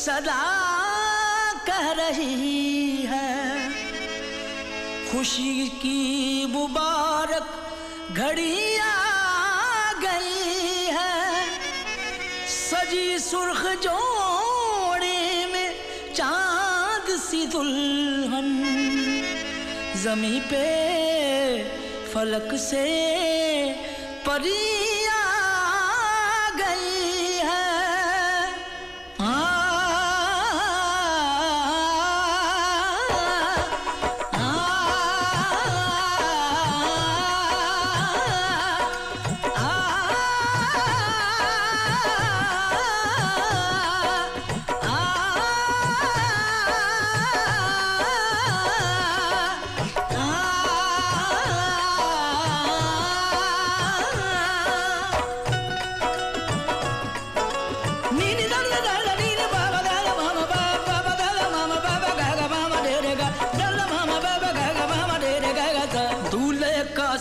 सदा कह रही है। खुशी की मुबारक घड़ी आ गई है। सजी सुर्ख जोड़े में चाँद सी दुल्हन जमी पे फलक से परी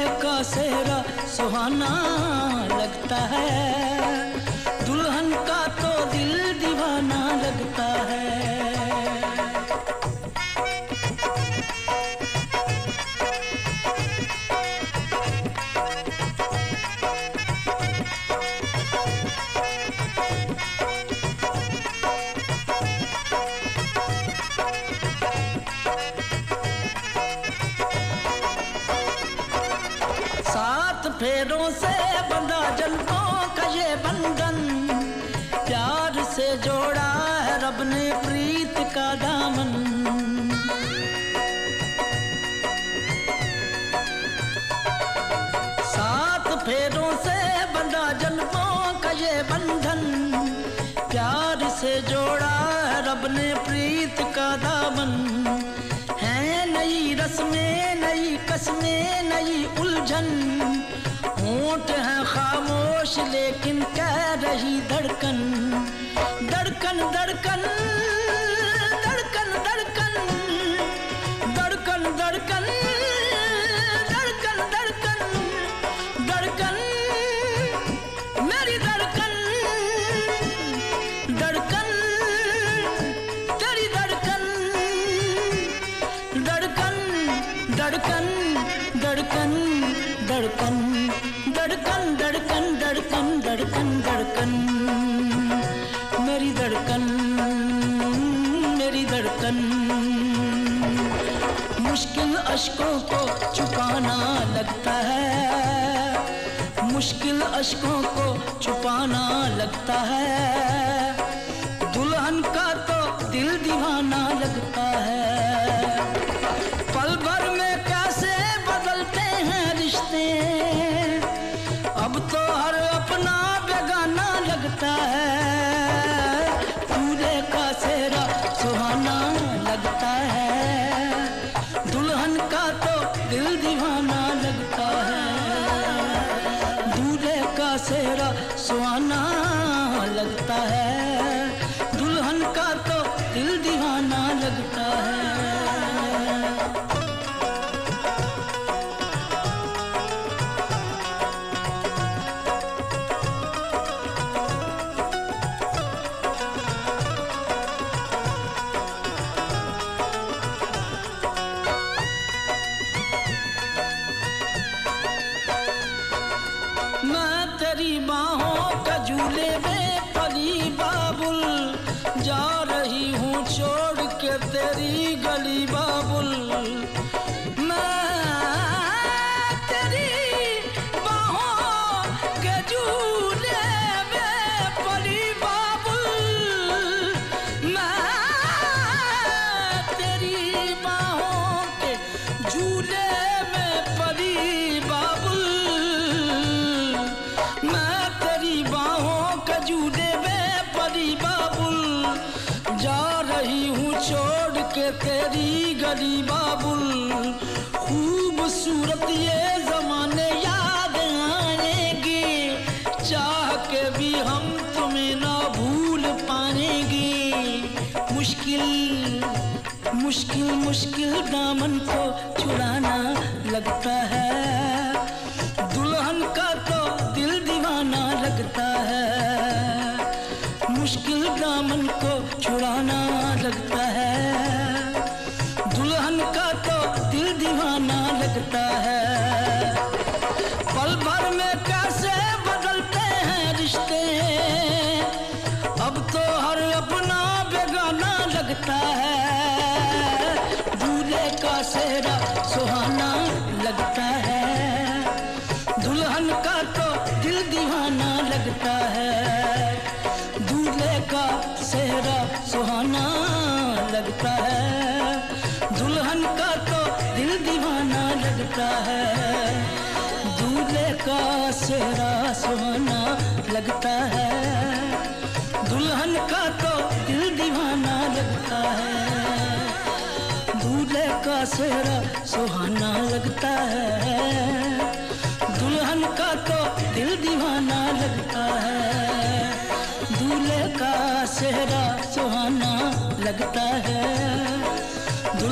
का सेहरा सुहाना लगता है। दुल्हन का फेरों से बंधा जन्मों का ये बंधन। प्यार से जोड़ा है रब ने प्रीत का दामन। सात फेरों से बंधा जन्मों का ये बंधन। प्यार से जोड़ा है रब ने प्रीत का दामन। है नई रस्में, नई कस्में, नई उलझन। लेकिन कह रही धड़कन धड़कन धड़कन। अशकों को छुपाना लगता है। मुश्किल अशकों को छुपाना लगता है। सेरा सुहाना लगता है। झूले में परी बाबुल जा रही हूँ छोड़ के तेरी गली। तेरी गरीबा बाबुल, खूबसूरत ये जमाने याद आएँगे। चाह के भी हम तुम्हें ना भूल पाएँगे। मुश्किल मुश्किल मुश्किल दामन को छुड़ाना लगता है। दुल्हन का तो दिल दीवाना लगता है। मुश्किल दामन को छुड़ाना लगता है। लगता है। पल भर में कैसे बदलते हैं रिश्ते? अब तो हर अपना बेगाना लगता है। दूल्हे का सेहरा सुहाना लगता है। दुल्हन का तो दिल दीवाना लगता है। दूल्हे का सेहरा सुहाना लगता है। दुल्हन का लगता है। दूल्हे का सेहरा सुहाना लगता है। दुल्हन का तो दिल दीवाना लगता है। दूल्हे का सेहरा सुहाना लगता है। दुल्हन का तो दिल दीवाना लगता है। दूल्हे का सेहरा सुहाना लगता है।